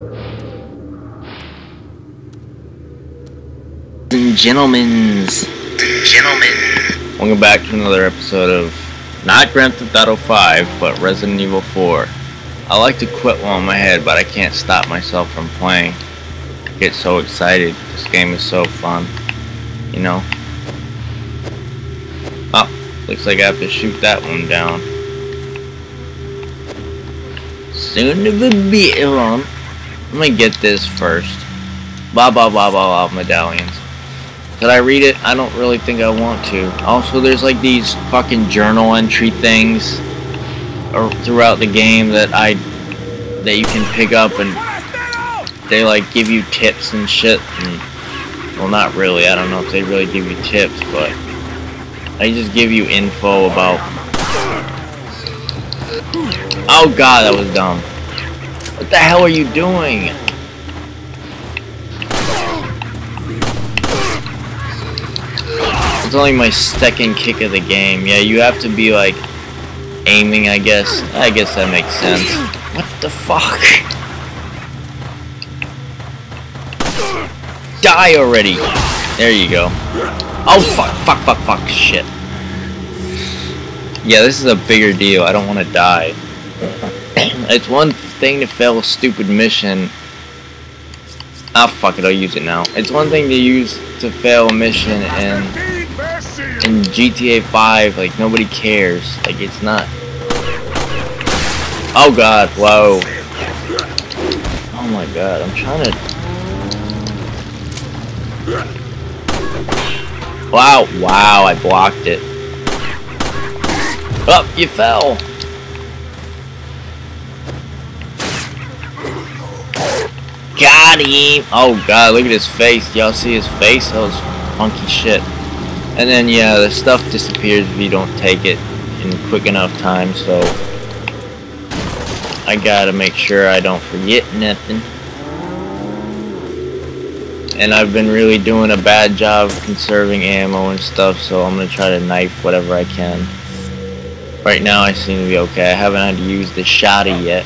and gentlemen, gentlemen, welcome back to another episode of not Grand Theft Auto 5, but Resident Evil 4. I like to quit while in my head, but I can't stop myself from playing. I get so excited. This game is so fun, you know. Oh, looks like I have to shoot that one down. Soon of be bit, on. Let me get this first. Blah blah blah blah blah medallions. Did I read it? I don't really think I want to. Also, there's like these fucking journal entry things throughout the game that I that you can pick up and they like give you tips and shit. And, well, not really. I don't know if they really give you tips, but they just give you info about. Oh god, that was dumb. What the hell are you doing? It's only my second kick of the game. Yeah, you have to be like aiming, I guess. I guess that makes sense. What the fuck? Die already! There you go. Oh fuck, fuck, fuck, fuck, shit. Yeah, this is a bigger deal. I don't want to die. it's one thing to fail a stupid mission. Ah, fuck it, I'll use it now. It's one thing to use to fail a mission and in GTA 5, like, nobody cares. Like, it's not... Oh god, whoa. Oh my god, I'm trying to... Wow, wow, I blocked it. Up, oh, you fell! Got him! Oh god, look at his face. Y'all see his face? That was funky shit. And then, yeah, the stuff disappears if you don't take it in quick enough time, so I gotta make sure I don't forget nothing. And I've been really doing a bad job conserving ammo and stuff, so I'm gonna try to knife whatever I can. Right now I seem to be okay. I haven't had to use the shotty yet.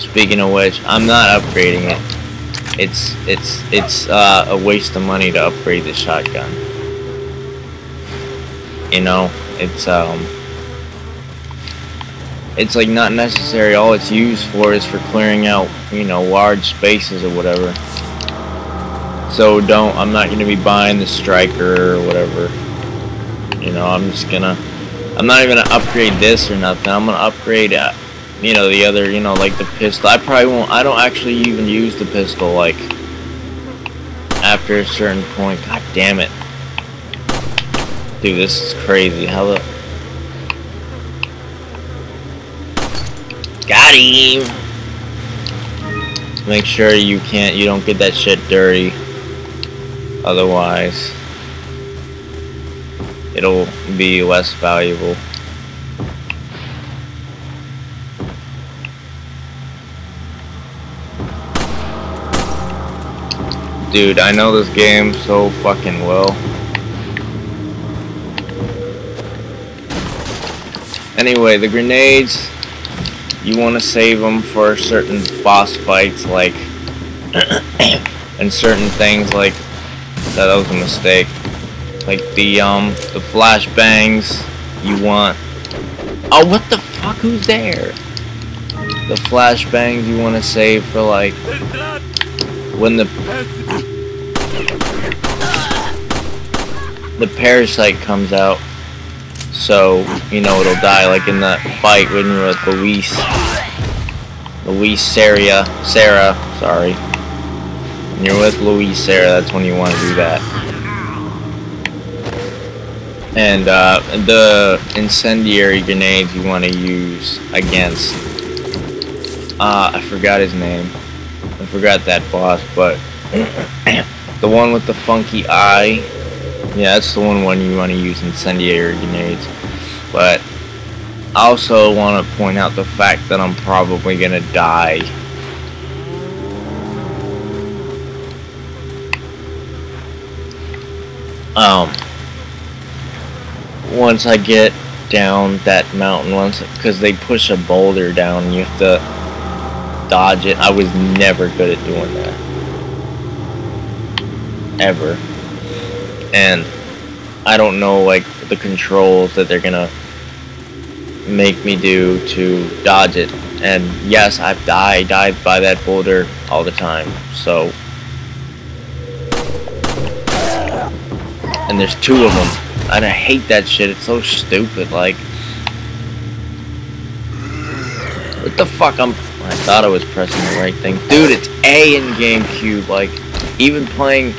Speaking of which, I'm not upgrading it. It's it's it's uh, a waste of money to upgrade the shotgun. You know it's um it's like not necessary. All it's used for is for clearing out you know large spaces or whatever. So don't I'm not gonna be buying the striker or whatever. You know I'm just gonna I'm not even gonna upgrade this or nothing. I'm gonna upgrade uh, you know the other you know like the pistol I probably won't I don't actually even use the pistol like after a certain point god damn it Dude, this is crazy. How the... Got him! Make sure you can't, you don't get that shit dirty. Otherwise, it'll be less valuable. Dude, I know this game so fucking well. Anyway, the grenades, you want to save them for certain boss fights, like, and certain things, like, that, was a mistake. Like the, um, the flashbangs, you want, oh, what the fuck, who's there? The flashbangs you want to save for, like, when the, the parasite comes out so you know it'll die like in that fight when you're with Luis Luis Sera Sera sorry. When you're with Luis Sera that's when you want to do that. And uh, the incendiary grenades you want to use against uh, I forgot his name forgot that boss but the one with the funky eye yeah, that's the one when you want to use incendiary grenades. But I also want to point out the fact that I'm probably going to die. Um, once I get down that mountain, once because they push a boulder down, you have to dodge it. I was never good at doing that. Ever. And I don't know like the controls that they're gonna make me do to dodge it. And yes, I've died, died by that boulder all the time. So and there's two of them. And I hate that shit. It's so stupid. Like, what the fuck? I'm. I thought I was pressing the right thing, dude. It's A in GameCube. Like, even playing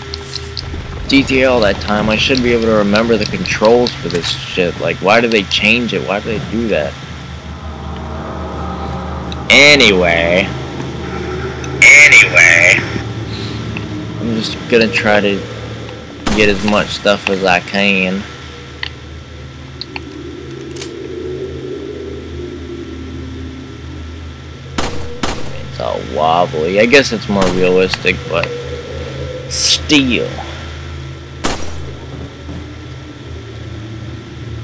GTA all that time, I should be able to remember the controls for this shit. Like, why do they change it? Why do they do that? Anyway. Anyway. I'm just gonna try to get as much stuff as I can. It's all wobbly. I guess it's more realistic, but still.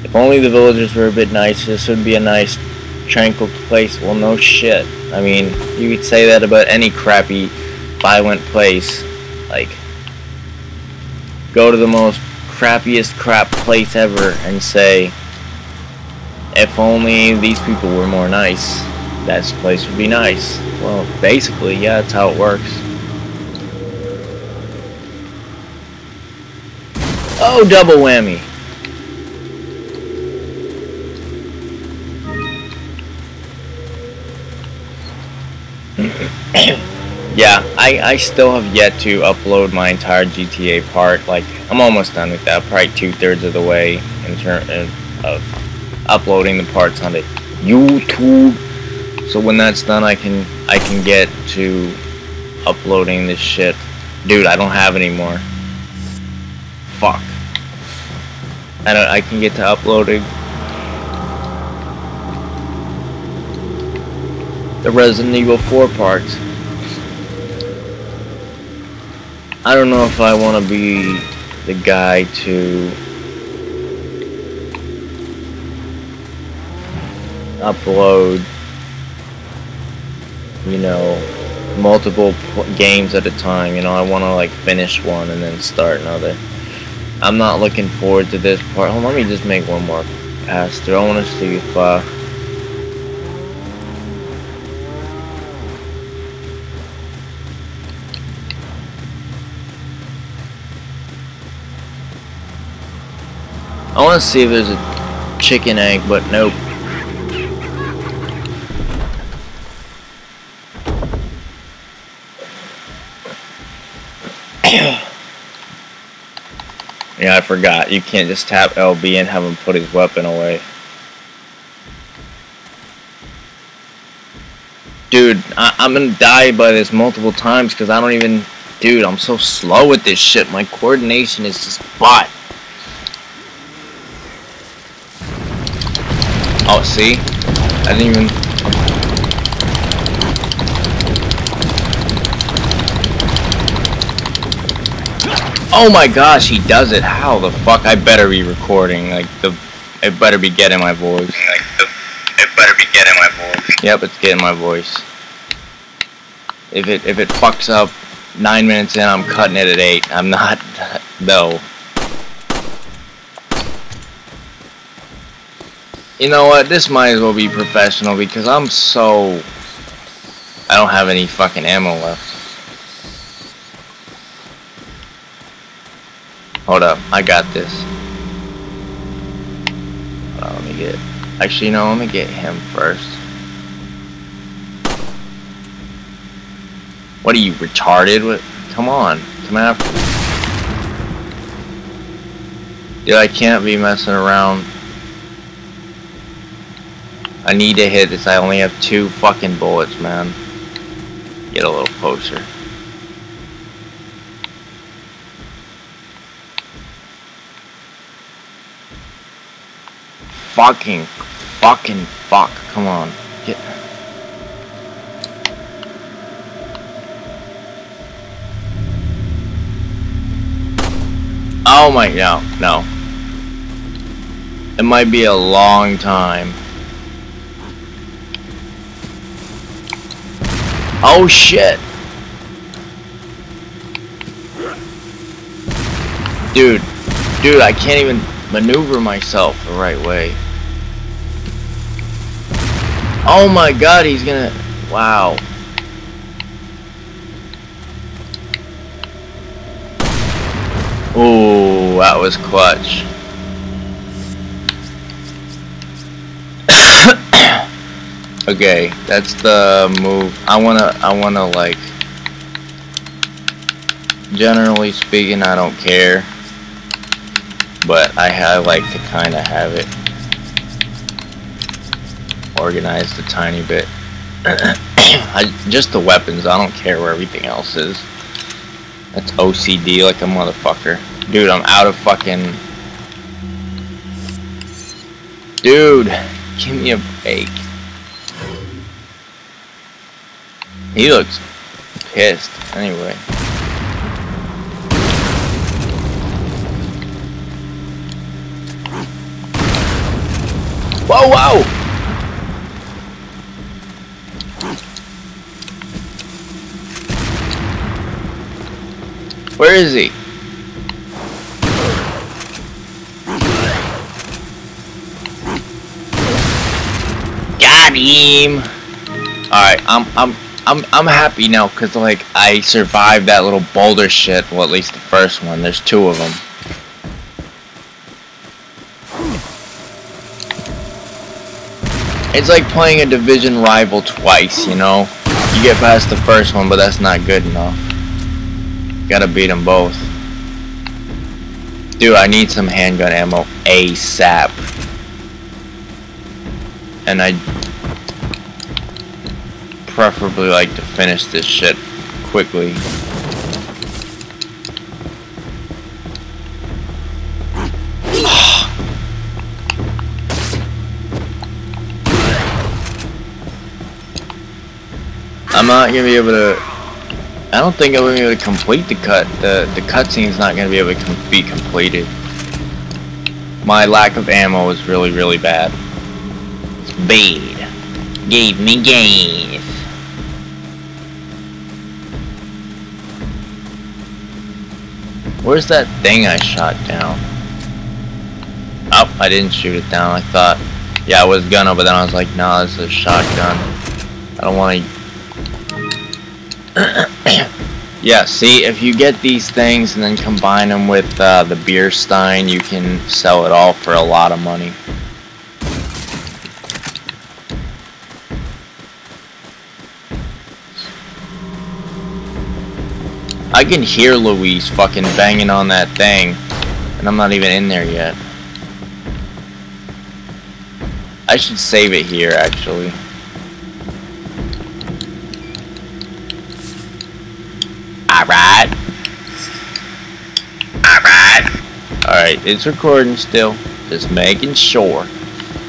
If only the villagers were a bit nicer, this would be a nice, tranquil place. Well, no shit. I mean, you could say that about any crappy, violent place. Like, go to the most crappiest crap place ever and say, if only these people were more nice, that place would be nice. Well, basically, yeah, that's how it works. Oh, double whammy. yeah, I, I still have yet to upload my entire GTA part. Like, I'm almost done with that. Probably two-thirds of the way in terms of uploading the parts onto YouTube. So when that's done, I can I can get to uploading this shit. Dude, I don't have any more. Fuck. I don't. I can get to uploading the Resident Evil 4 parts. I don't know if I want to be the guy to upload, you know, multiple games at a time. You know, I want to like finish one and then start another. I'm not looking forward to this part. Hold on, let me just make one more pass through. I want to see if uh, I want to see if there's a chicken egg, but nope. Yeah, I forgot. You can't just tap LB and have him put his weapon away. Dude, I am gonna die by this multiple times because I don't even... Dude, I'm so slow with this shit. My coordination is just bot. Oh, see? I didn't even... Oh my gosh, he does it. How the fuck? I better be recording. Like, the... It better be getting my voice. Like, the... It better be getting my voice. Yep, it's getting my voice. If it, if it fucks up nine minutes in, I'm cutting it at eight. I'm not... No. You know what? This might as well be professional because I'm so... I don't have any fucking ammo left. Hold up. I got this. On, let me get... Actually, no, let me get him first. What are you, retarded? What? Come on. Come after. Dude, I can't be messing around. I need to hit this. I only have two fucking bullets, man. Get a little closer. Fucking, fucking fuck. Come on. Get... Oh my, no, no. It might be a long time. Oh shit! Dude, dude, I can't even maneuver myself the right way. Oh my god, he's gonna... Wow. Oh, that was clutch. okay, that's the move. I wanna, I wanna like... Generally speaking, I don't care. But I, I like to kind of have it organized a tiny bit. I, just the weapons, I don't care where everything else is. That's OCD like a motherfucker. Dude, I'm out of fucking... Dude, give me a break. He looks pissed, anyway. Whoa, whoa! Where is he? Got him. All right, I'm I'm I'm I'm happy now because like I survived that little boulder shit. Well, at least the first one. There's two of them. It's like playing a division rival twice, you know? You get past the first one, but that's not good enough. Gotta beat them both. Dude, I need some handgun ammo ASAP. And I preferably like to finish this shit quickly. I'm not gonna be able to I don't think I'm going to be able to complete the cut. The the cutscene's not going to be able to com be completed. My lack of ammo is really, really bad. It's bad. Gave me gas. Where's that thing I shot down? Oh, I didn't shoot it down. I thought, yeah, I was gonna, but then I was like, nah, this is a shotgun. I don't want to yeah, see, if you get these things and then combine them with uh, the beer stein, you can sell it all for a lot of money. I can hear Luis fucking banging on that thing, and I'm not even in there yet. I should save it here, actually. Alright. Alright. Alright, it's recording still. Just making sure.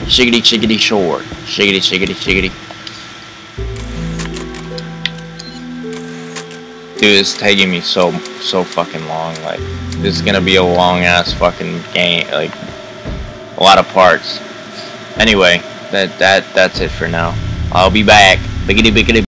Shiggity, shiggity, short. Shiggity, shiggity, shiggity. Dude, it's taking me so, so fucking long. Like, this is gonna be a long ass fucking game. Like, a lot of parts. Anyway, that, that, that's it for now. I'll be back. Biggity, biggity.